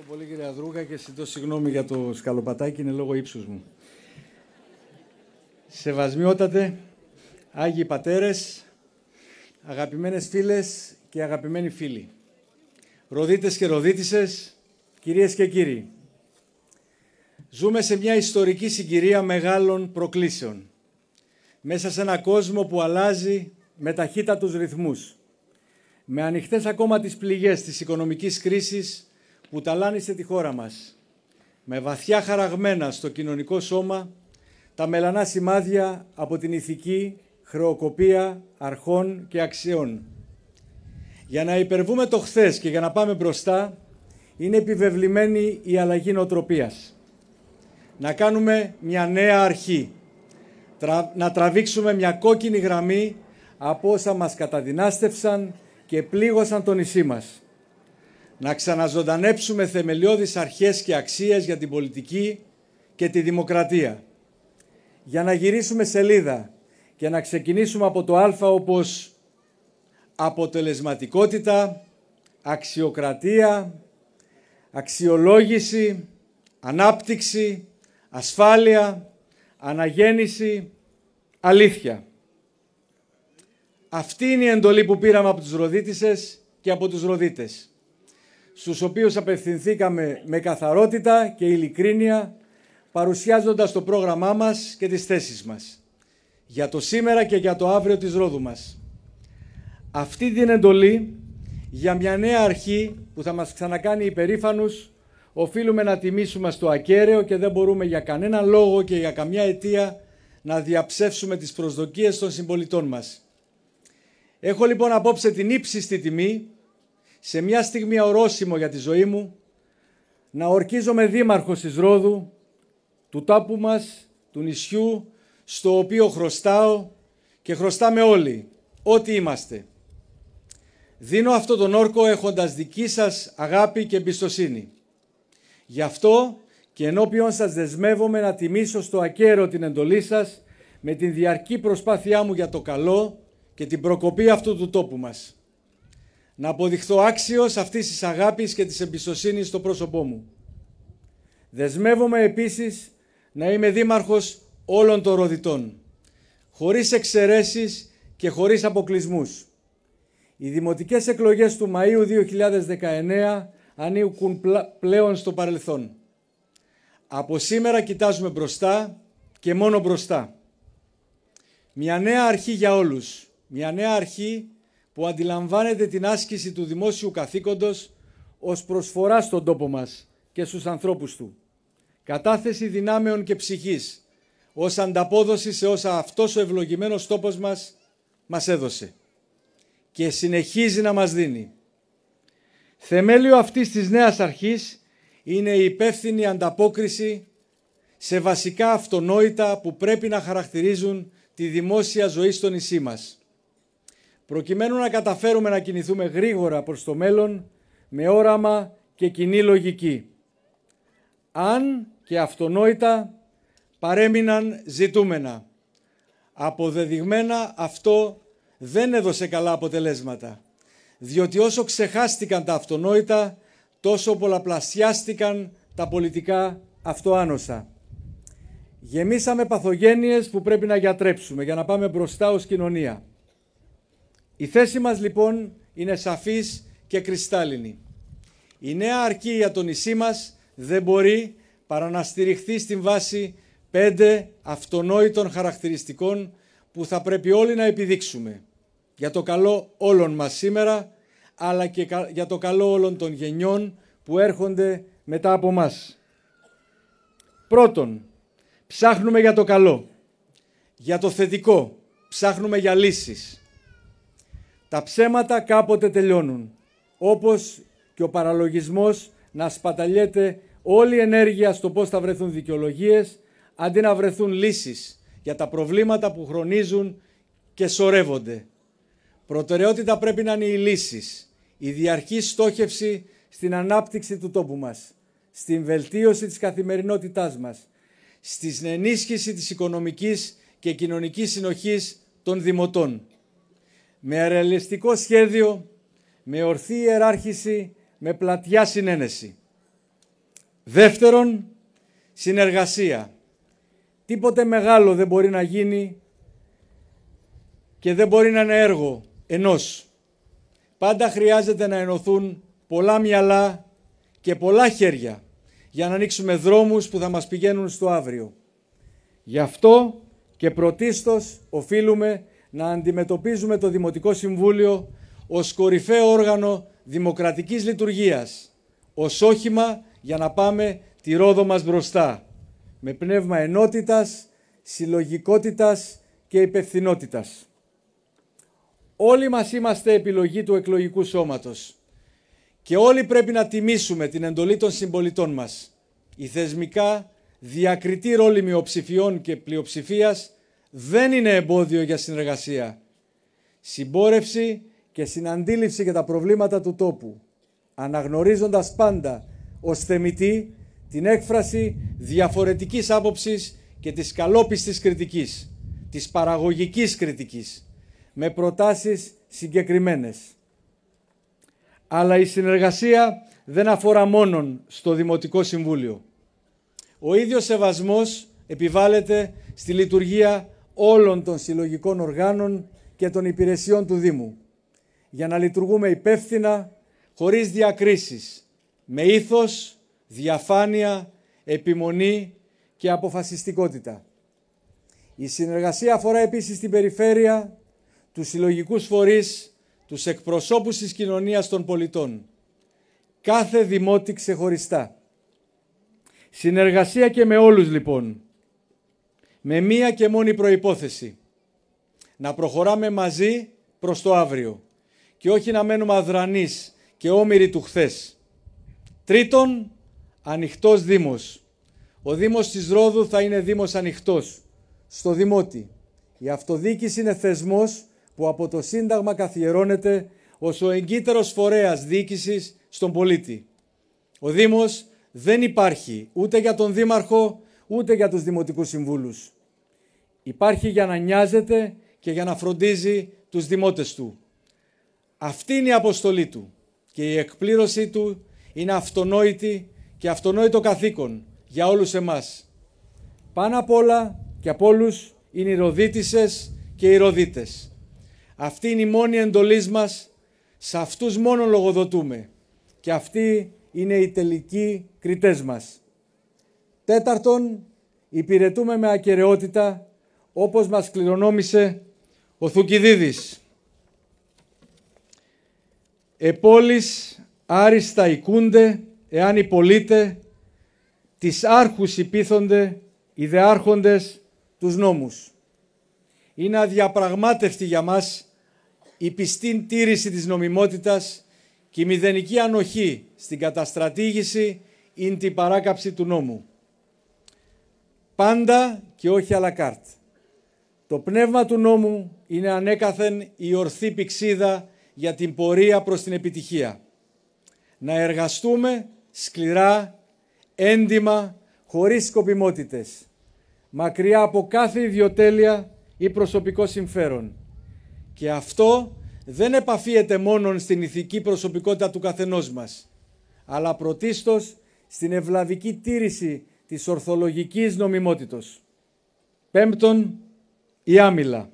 Ευχαριστώ πολύ κύριε Αδρούγα και ζητώ συγγνώμη για το σκαλοπατάκι, είναι λόγω ύψους μου. Σεβασμιότατε, Άγιοι Πατέρες, αγαπημένες φίλες και αγαπημένοι φίλοι. Ροδίτες και ροδίτισες, κυρίες και κύριοι. Ζούμε σε μια ιστορική συγκυρία μεγάλων προκλήσεων. Μέσα σε ένα κόσμο που αλλάζει με ταχύτατους ρυθμούς. Με ανοιχτές ακόμα τις πληγές της οικονομικής κρίσης που ταλάνισε τη χώρα μας. Με βαθιά χαραγμένα στο κοινωνικό σώμα τα μελανά σημάδια από την ηθική χρεοκοπία αρχών και αξιών. Για να υπερβούμε το χθες και για να πάμε μπροστά, είναι επιβεβλημένη η αλλαγή νοοτροπίας. Να κάνουμε μια νέα αρχή, να τραβήξουμε μια κόκκινη γραμμή από όσα μας καταδυνάστευσαν και πλήγωσαν το νησί μας να ξαναζωντανέψουμε θεμελιώδεις αρχές και αξίες για την πολιτική και τη δημοκρατία. Για να γυρίσουμε σελίδα και να ξεκινήσουμε από το α όπως αποτελεσματικότητα, αξιοκρατία, αξιολόγηση, ανάπτυξη, ασφάλεια, αναγέννηση, αλήθεια. Αυτή είναι η εντολή που πήραμε από τους Ροδίτησες και από τους Ροδίτες στους οποίους απευθυνθήκαμε με καθαρότητα και ειλικρίνεια, παρουσιάζοντας το πρόγραμμά μας και τις θέσεις μας, για το σήμερα και για το αύριο της Ρόδου μας. Αυτή την εντολή για μια νέα αρχή που θα μας ξανακάνει υπερήφανους, οφείλουμε να τιμήσουμε στο ακέραιο και δεν μπορούμε για κανένα λόγο και για καμιά αιτία να διαψεύσουμε τις προσδοκίες των συμπολιτών μας. Έχω λοιπόν απόψε την ύψιστη τιμή σε μια στιγμή ορόσημο για τη ζωή μου, να ορκίζομαι δήμαρχος της Ρόδου, του τάπου μας, του νησιού, στο οποίο χρωστάω και χρωστάμε όλοι, ό,τι είμαστε. Δίνω αυτό τον όρκο έχοντας δική σας αγάπη και εμπιστοσύνη. Γι' αυτό και ενώπιον σας δεσμεύομαι να τιμήσω στο ακέραιο την εντολή σας με την διαρκή προσπάθειά μου για το καλό και την προκοπή αυτού του τόπου μας να αποδειχθώ άξιος αυτής της αγάπης και της εμπιστοσύνης στο πρόσωπό μου. Δεσμεύομαι επίσης να είμαι δήμαρχος όλων των Ροδιτών, χωρίς εξαιρέσεις και χωρίς αποκλεισμούς. Οι δημοτικές εκλογές του Μαΐου 2019 ανήκουν πλέον στο παρελθόν. Από σήμερα κοιτάζουμε μπροστά και μόνο μπροστά. Μια νέα αρχή για όλους. Μια νέα αρχή που αντιλαμβάνεται την άσκηση του δημόσιου καθήκοντος ως προσφορά στον τόπο μας και στους ανθρώπους του. Κατάθεση δυνάμεων και ψυχής ως ανταπόδοση σε όσα αυτός ο ευλογημένος τόπος μας μας έδωσε και συνεχίζει να μας δίνει. Θεμέλιο αυτής της νέας αρχής είναι η υπεύθυνη ανταπόκριση σε βασικά αυτονόητα που πρέπει να χαρακτηρίζουν τη δημόσια ζωή στο νησί μας προκειμένου να καταφέρουμε να κινηθούμε γρήγορα προς το μέλλον με όραμα και κοινή λογική. Αν και αυτονόητα παρέμειναν ζητούμενα. Αποδεδειγμένα αυτό δεν έδωσε καλά αποτελέσματα, διότι όσο ξεχάστηκαν τα αυτονόητα, τόσο πολλαπλασιάστηκαν τα πολιτικά αυτοάνοσα. Γεμίσαμε παθογένειες που πρέπει να γιατρέψουμε για να πάμε μπροστά ως κοινωνία. Η θέση μας λοιπόν είναι σαφής και κρυστάλλινη. Η νέα αρκή για το νησί μας δεν μπορεί παρά να στηριχθεί στην βάση πέντε αυτονόητων χαρακτηριστικών που θα πρέπει όλοι να επιδείξουμε για το καλό όλων μας σήμερα αλλά και για το καλό όλων των γενιών που έρχονται μετά από μας. Πρώτον, ψάχνουμε για το καλό, για το θετικό, ψάχνουμε για λύσεις. Τα ψέματα κάποτε τελειώνουν, όπως και ο παραλογισμός να σπαταλιέται όλη η ενέργεια στο πώς θα βρεθούν δικαιολογίες, αντί να βρεθούν λύσεις για τα προβλήματα που χρονίζουν και σωρεύονται. Προτεραιότητα πρέπει να είναι οι λύσεις, η διαρκή στόχευση στην ανάπτυξη του τόπου μας, στην βελτίωση της καθημερινότητάς μας, στην ενίσχυση της οικονομικής και κοινωνικής συνοχής των δημοτών με ρεαλιστικό σχέδιο, με ορθή ιεράρχηση, με πλατιά συνένεση. Δεύτερον, συνεργασία. Τίποτε μεγάλο δεν μπορεί να γίνει και δεν μπορεί να είναι έργο ενός. Πάντα χρειάζεται να ενωθούν πολλά μυαλά και πολλά χέρια για να ανοίξουμε δρόμους που θα μας πηγαίνουν στο αύριο. Γι' αυτό και πρωτίστως οφείλουμε να αντιμετωπίζουμε το Δημοτικό Συμβούλιο ως κορυφαίο όργανο δημοκρατικής λειτουργίας, ως όχημα για να πάμε τη ρόδο μας μπροστά, με πνεύμα ενότητας, συλλογικότητας και υπευθυνότητας. Όλοι μας είμαστε επιλογή του εκλογικού σώματος και όλοι πρέπει να τιμήσουμε την εντολή των συμπολιτών μας. Η θεσμικά διακριτή ρόλη μειοψηφιών και πλειοψηφίας δεν είναι εμπόδιο για συνεργασία. Συμπόρευση και συναντήληψη για τα προβλήματα του τόπου, αναγνωρίζοντας πάντα ως θεμητή την έκφραση διαφορετικής άποψης και της καλόπιστης κριτικής, της παραγωγικής κριτικής, με προτάσεις συγκεκριμένες. Αλλά η συνεργασία δεν αφορά μόνον στο Δημοτικό Συμβούλιο. Ο ίδιος σεβασμός επιβάλλεται στη λειτουργία όλων των συλλογικών οργάνων και των υπηρεσιών του Δήμου για να λειτουργούμε υπεύθυνα, χωρίς διακρίσεις, με ήθος, διαφάνεια, επιμονή και αποφασιστικότητα. Η συνεργασία αφορά επίσης την περιφέρεια, τους συλλογικούς φορείς, τους εκπροσώπους της κοινωνίας των πολιτών. Κάθε δημότη ξεχωριστά. Συνεργασία και με όλους λοιπόν. Με μία και μόνη προϋπόθεση. Να προχωράμε μαζί προς το αύριο και όχι να μένουμε αδρανείς και όμοιροι του χθες. Τρίτον, ανοιχτός Δήμος. Ο Δήμος της Ρόδου θα είναι Δήμος ανοιχτός. Στο Δημότη. Η αυτοδιοίκηση είναι θεσμός που από το Σύνταγμα καθιερώνεται ως ο εγκύτερος φορέας διοίκησης στον πολίτη. Ο Δήμος δεν υπάρχει ούτε για τον Δήμαρχο ούτε για τους Δημοτικούς Συμβούλους. Υπάρχει για να νοιάζεται και για να φροντίζει τους δημότες του. Αυτή είναι η αποστολή του και η εκπλήρωσή του είναι αυτονόητη και αυτονόητο καθήκον για όλους εμάς. Πάνω απ' όλα και από όλους είναι οι ροδίτισες και οι ροδίτες. Αυτή είναι η μόνη εντολής μας, σε αυτούς μόνο λογοδοτούμε και αυτοί είναι οι τελικοί κριτές μας. Τέταρτον, υπηρετούμε με ακαιρεότητα όπως μας κληρονόμησε ο Θουκυδίδης. Επόλεις άριστα οικούνται, εάν οι πολίτε, τις άρχους υπήθονται, οι δεάρχοντες, τους νόμους. Είναι αδιαπραγμάτευτη για μας η πιστή τήρηση της νομιμότητας και η μηδενική ανοχή στην καταστρατήγηση ή την παράκαψη του νόμου. Πάντα και όχι αλακάρτ. Το πνεύμα του νόμου είναι ανέκαθεν η ορθή πηξίδα για την πορεία προς την επιτυχία. Να εργαστούμε σκληρά, έντιμα, χωρίς σκοπιμότητες, μακριά από κάθε ιδιοτέλεια ή προσωπικό συμφέρον. Και αυτό δεν επαφίεται μόνο στην ηθική προσωπικότητα του καθενός μας, αλλά πρωτίστως στην ευλαβική τήρηση της ορθολογικής νομιμότητος. Πέμπτον, η άμυλα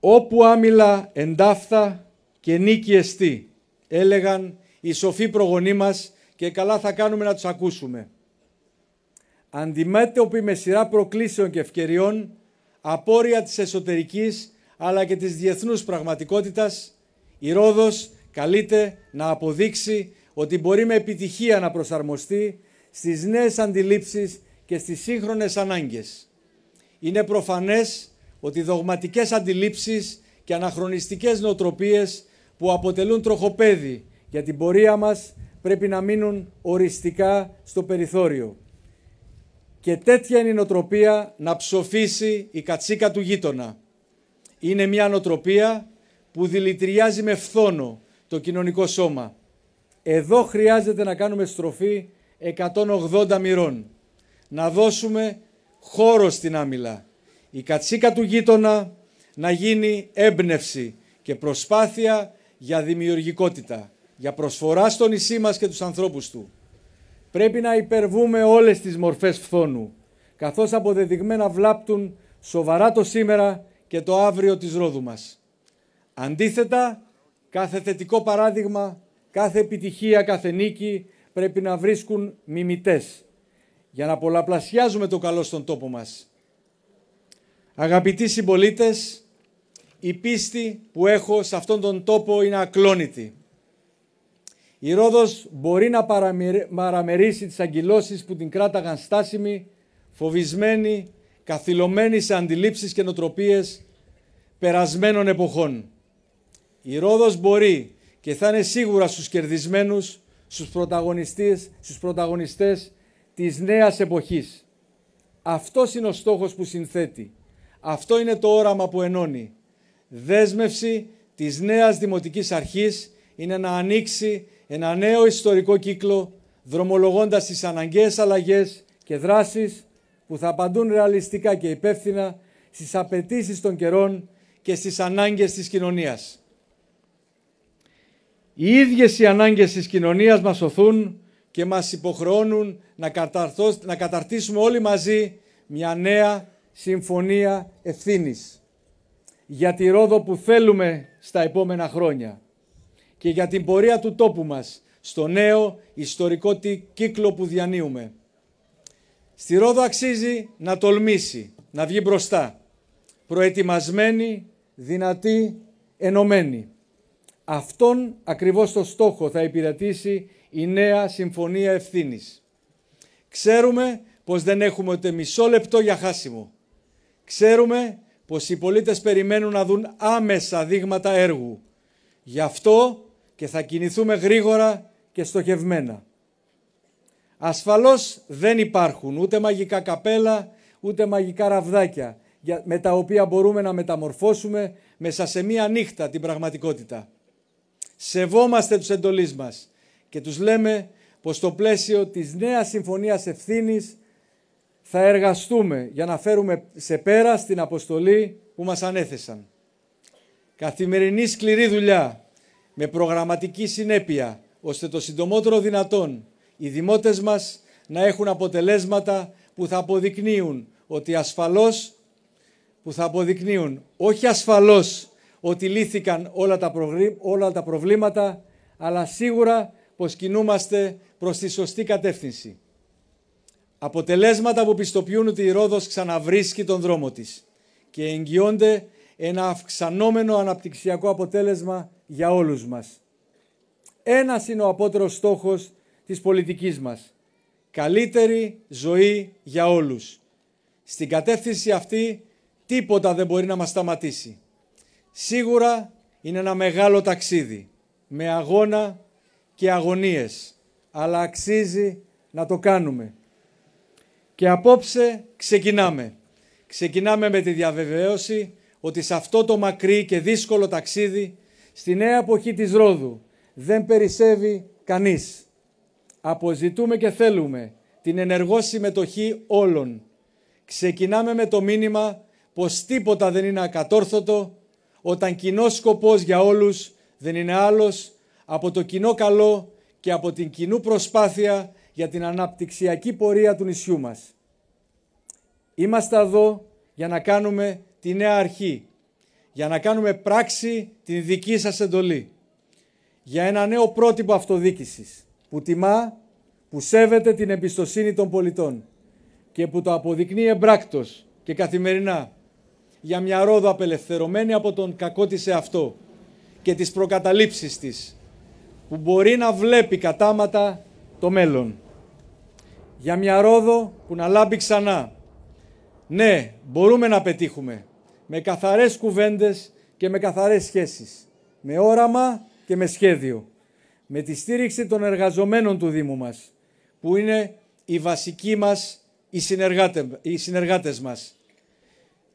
όπου άμυλα εντάφθα και νίκη εστί, έλεγαν οι σοφοί προγονείς μας και καλά θα κάνουμε να τους ακούσουμε. Αντιμέτωποι με σειρά προκλήσεων και ευκαιριών, απόρρια της εσωτερικής αλλά και της διεθνούς πραγματικότητας, η Ρόδος καλείται να αποδείξει ότι μπορεί με επιτυχία να προσαρμοστεί στις νέες αντιλήψεις και στις σύγχρονες ανάγκες. Είναι προφανές ότι δογματικές αντιλήψεις και αναχρονιστικές νοοτροπίες που αποτελούν τροχοπέδι για την πορεία μας πρέπει να μείνουν οριστικά στο περιθώριο. Και τέτοια είναι η νοοτροπία να ψοφήσει η κατσίκα του γείτονα. Είναι μια νοοτροπία που δηλητηριάζει με φθόνο το κοινωνικό σώμα. Εδώ χρειάζεται να κάνουμε στροφή 180 μοιρών. Να δώσουμε χώρο στην άμυλα η κατσίκα του γείτονα να γίνει έμπνευση και προσπάθεια για δημιουργικότητα, για προσφορά στο νησί μας και τους ανθρώπους του. Πρέπει να υπερβούμε όλες τις μορφές φθόνου, καθώς αποδεδειγμένα βλάπτουν σοβαρά το σήμερα και το αύριο της Ρόδου μας. Αντίθετα, κάθε θετικό παράδειγμα, κάθε επιτυχία, κάθε νίκη πρέπει να βρίσκουν μιμητές για να πολλαπλασιάζουμε το καλό στον τόπο μας. Αγαπητοί συμπολίτες, η πίστη που έχω σε αυτόν τον τόπο είναι ακλόνητη. Η Ρόδος μπορεί να παραμερίσει τις αγκυλώσεις που την κράταγαν στάσιμη, φοβισμένη, καθυλωμένη σε αντιλήψεις και νοτροπίες περασμένων εποχών. Η Ρόδος μπορεί και θα είναι σίγουρα στους κερδισμένους, στους πρωταγωνιστές, στους πρωταγωνιστές της νέας εποχής. Αυτός είναι ο στόχος που συνθέτει. Αυτό είναι το όραμα που ενώνει. Δέσμευση της νέας Δημοτικής Αρχής είναι να ανοίξει ένα νέο ιστορικό κύκλο δρομολογώντας τις αναγκαίες αλλαγές και δράσεις που θα απαντούν ρεαλιστικά και υπεύθυνα στις απαιτήσεις των καιρών και στις ανάγκες της κοινωνίας. Οι ίδιες οι ανάγκες της κοινωνίας μας οθούν και μας υποχρεώνουν να, να καταρτήσουμε όλοι μαζί μια νέα συμφωνία ευθύνης για τη Ρόδο που θέλουμε στα επόμενα χρόνια και για την πορεία του τόπου μας στο νέο ιστορικό κύκλο που διανύουμε. Στη Ρόδο αξίζει να τολμήσει, να βγει μπροστά, προετοιμασμένη, δυνατή, ενωμένη. Αυτόν ακριβώς το στόχο θα υπηρετήσει η νέα Συμφωνία Ευθύνης. Ξέρουμε πως δεν έχουμε ούτε μισό λεπτό για χάσιμο. Ξέρουμε πως οι πολίτες περιμένουν να δουν άμεσα δείγματα έργου. Γι' αυτό και θα κινηθούμε γρήγορα και στοχευμένα. Ασφαλώς δεν υπάρχουν ούτε μαγικά καπέλα, ούτε μαγικά ραβδάκια με τα οποία μπορούμε να μεταμορφώσουμε μέσα σε μία νύχτα την πραγματικότητα. Σεβόμαστε τους εντολείς μας και τους λέμε πως στο πλαίσιο της νέας συμφωνίας ευθύνης θα εργαστούμε για να φέρουμε σε πέρα στην αποστολή που μας ανέθεσαν. Καθημερινή σκληρή δουλειά με προγραμματική συνέπεια ώστε το συντομότερο δυνατόν οι δημότες μας να έχουν αποτελέσματα που θα αποδεικνύουν ότι ασφαλώς, που θα αποδεικνύουν όχι ασφαλώς ότι λύθηκαν όλα τα, όλα τα προβλήματα, αλλά σίγουρα πως κινούμαστε προς τη σωστή κατεύθυνση. Αποτελέσματα που πιστοποιούν ότι η Ρόδος ξαναβρίσκει τον δρόμο της και εγγυώνται ένα αυξανόμενο αναπτυξιακό αποτέλεσμα για όλους μας. Ένας είναι ο απότερος στόχος της πολιτικής μας. Καλύτερη ζωή για όλους. Στην κατεύθυνση αυτή τίποτα δεν μπορεί να μας σταματήσει. Σίγουρα είναι ένα μεγάλο ταξίδι με αγώνα και αγωνίες, αλλά αξίζει να το κάνουμε. Και απόψε ξεκινάμε. Ξεκινάμε με τη διαβεβαίωση ότι σε αυτό το μακρύ και δύσκολο ταξίδι, στη νέα εποχή της Ρόδου, δεν περισσεύει κανείς. Αποζητούμε και θέλουμε την ενεργό συμμετοχή όλων. Ξεκινάμε με το μήνυμα πως τίποτα δεν είναι ακατόρθωτο όταν κοινός σκοπός για όλους δεν είναι άλλος από το κοινό καλό και από την κοινού προσπάθεια για την αναπτυξιακή πορεία του νησιού μας. Είμαστε εδώ για να κάνουμε τη νέα αρχή, για να κάνουμε πράξη την δική σας εντολή, για ένα νέο πρότυπο αυτοδίκησης που τιμά, που σέβεται την εμπιστοσύνη των πολιτών και που το αποδεικνύει εμπράκτος και καθημερινά για μια ρόδο απελευθερωμένη από τον κακό της εαυτό και τις προκαταλήψεις της που μπορεί να βλέπει κατάματα το μέλλον. Για μια ρόδο που να λάμπει ξανά. Ναι, μπορούμε να πετύχουμε με καθαρές κουβέντες και με καθαρές σχέσεις. Με όραμα και με σχέδιο. Με τη στήριξη των εργαζομένων του Δήμου μας, που είναι οι βασικοί μας, οι, οι συνεργάτες μας.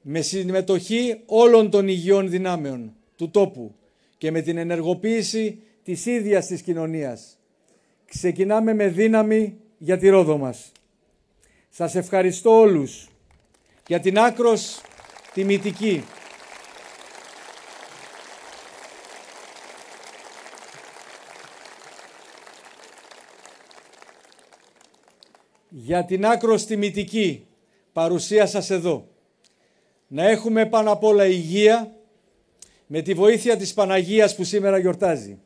Με συμμετοχή όλων των υγιών δυνάμεων του τόπου και με την ενεργοποίηση της ίδιας της κοινωνίας. Ξεκινάμε με δύναμη για τη Ρόδο μας. Σας ευχαριστώ όλους για την άκρος τιμητική για την άκρος τιμητική παρουσία σας εδώ. Να έχουμε πάνω απ' όλα υγεία με τη βοήθεια της Παναγίας που σήμερα γιορτάζει.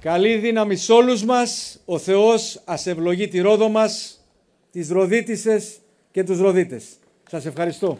Καλή δύναμη σε όλους μας, ο Θεός ας ευλογεί τη Ρόδο μας, τις Ροδίτισσες και τους Ροδίτες. Σας ευχαριστώ.